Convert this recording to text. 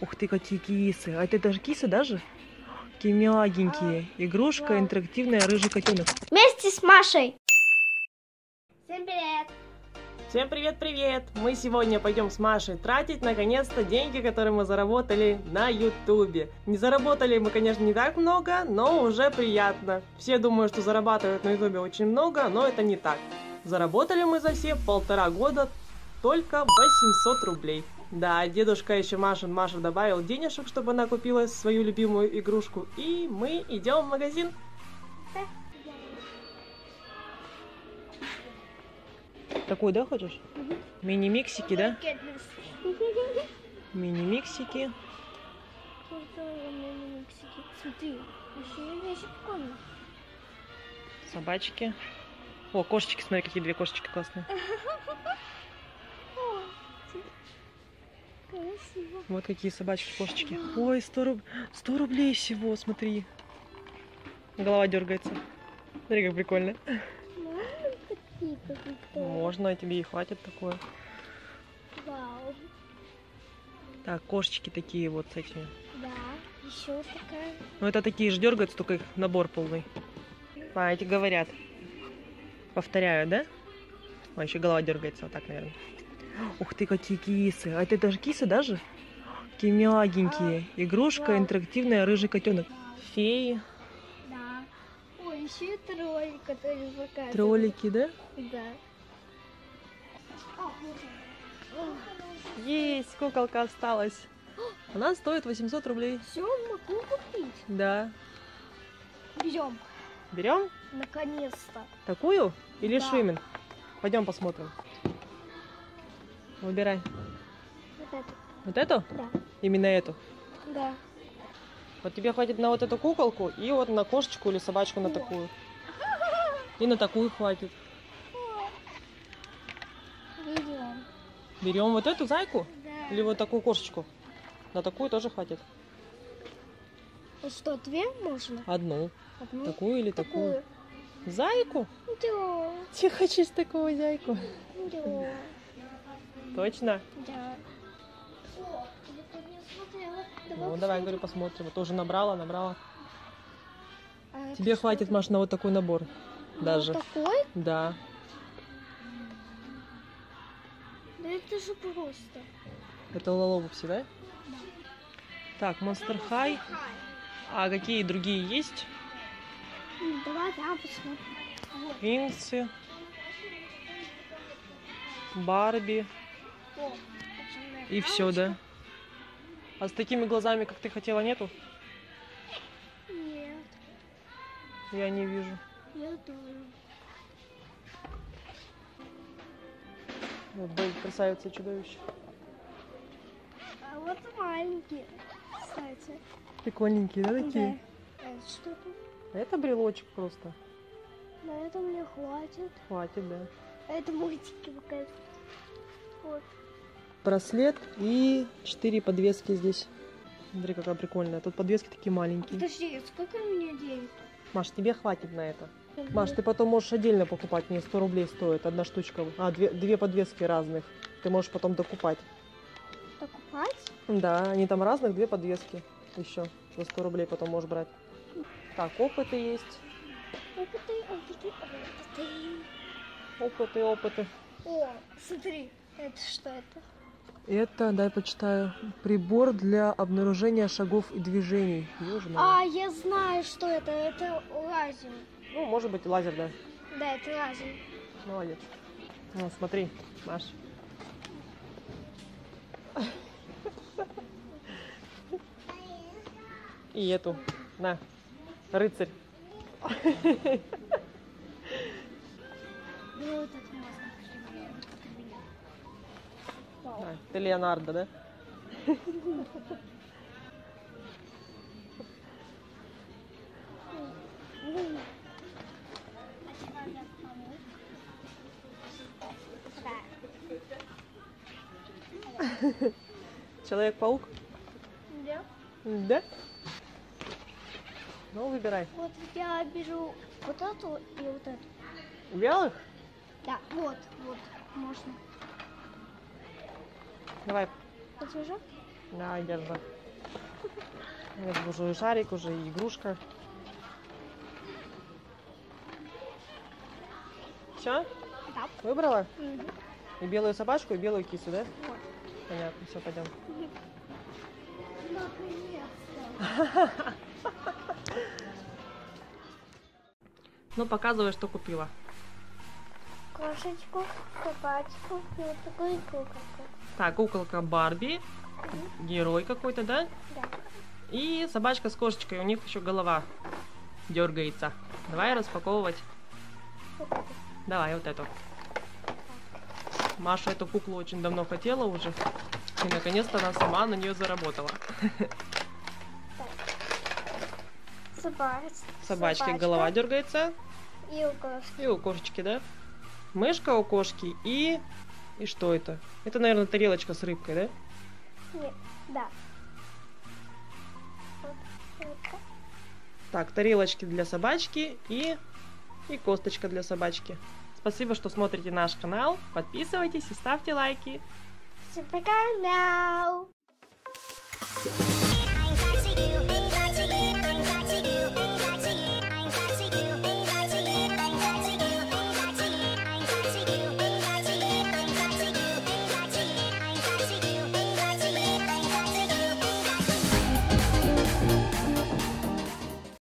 Ух ты, какие кисы. А это даже кисы даже? Такие мягенькие. Игрушка интерактивная рыжий котенок. Вместе с Машей. Всем привет. Всем привет-привет! Мы сегодня пойдем с Машей тратить наконец-то деньги, которые мы заработали на Ютубе. Не заработали мы, конечно, не так много, но уже приятно. Все думают, что зарабатывают на Ютубе очень много, но это не так. Заработали мы за все полтора года только 800 рублей. Да, дедушка еще Машин Маша добавил денежек, чтобы она купила свою любимую игрушку. И мы идем в магазин. Такой, да, хочешь? Мини-миксики, да? Мини-миксики. Смотри, еще и вещи прикольные. Собачки. О, кошечки, смотри, какие две кошечки классные. О, красиво. Вот какие собачки, кошечки. Ой, 100, руб... 100 рублей всего, смотри. Голова дергается. Смотри, как прикольно. Можно, тебе и хватит такое. Вау. Так, кошечки такие вот с этими. Да, еще такая. Ну, это такие же дергаются, только их набор полный. А, эти говорят. Повторяю, да? А, еще голова дергается, вот так, наверное. Ух ты, какие кисы. А это даже кисы даже? Такие мягенькие. Игрушка Вау. интерактивная рыжий котенок. Феи, Да. Ой, еще и тролль, который показывает. троллики, да? Да. Есть, куколка осталась. Она стоит 800 рублей. Все, могу купить. Да. Берем. Берем Наконец-то. такую или Да. шимин? Пойдем посмотрим. Выбирай. Вот это. Вот эту? Да. Именно эту. Да. Вот тебе хватит на вот эту куколку и вот на кошечку или собачку на такую. И на такую хватит. Берем. Берем вот эту зайку Да. или вот такую кошечку. На такую тоже хватит. Ну что, две можно? Одну. Одну. Такую или такую. Такую. Зайку? Да. Ты хочешь такую зайку? Да. Точно? Да. Ну, давай, говорю, посмотрим. Вот Тоже набрала, набрала. А Тебе что? хватит, Маш, на вот такой набор. Даже. Вот такой? Да. Да это же просто. Это Лолобупси, да? Да. Так, Monster High. А какие другие есть? М, Давай я посмотрим. Винксы. Барби. И все, да? А с такими глазами, как ты хотела, нету? Нет, Я не вижу. я тоже. Вот Белль, красавица и чудовище. А вот маленькие, кстати. Прикольненькие, да, Да. такие? Это что тут? Это брелочек просто. На это мне хватит. Хватит, да. А это мультики показывают. Вот. Браслет и четыре подвески здесь. Смотри, какая прикольная. Тут подвески такие маленькие. Подожди, сколько у меня денег? Маш, тебе хватит на это. Маш, ты потом можешь отдельно покупать, мне 100 рублей стоит одна штучка. А, две, две подвески разных. Ты можешь потом докупать. Покупать? Да, они там разных, две подвески еще. За 100 рублей потом можешь брать. Так, опыты есть. Опыты, опыты, опыты. Опыты, опыты. О, смотри, это что это? Это, дай почитаю, прибор для обнаружения шагов и движений. Ёжина. А, я знаю, что это. Это лазер. Ну, может быть, лазер, да. Да, это лазер. Молодец. Ну, смотри, Маш. И эту. На. Рыцарь. Ну, это можно. А, ты Леонардо, да? Человек-паук? Да. Да? Ну, выбирай. Вот я беру вот эту и вот эту. Вялых? Да, вот, вот, можно. Давай. Подержу? Да, держи. Это уже и шарик, уже и игрушка. Все? Да. Выбрала? Мгм. И белую собачку, и белую кису, да? Вот. Понятно, все, пойдем. Наконец-то. Ну, показывай, что купила. Кошечку, собачку и вот такую куколку. Так, куколка Барби, герой какой-то, да? Да. И собачка с кошечкой, у них еще голова дергается. Давай распаковывать. Вот. Давай вот эту. Маша эту куклу очень давно хотела уже. И наконец-то она сама на нее заработала. Собач... Собачки собачка голова дергается. И у кошки. И у кошечки, да? Мышка у кошки и... И что это? Это, наверное, тарелочка с рыбкой, да? Нет, да. Так, тарелочки для собачки и... И косточка для собачки. Спасибо, что смотрите наш канал. Подписывайтесь и ставьте лайки. Пока, мяу.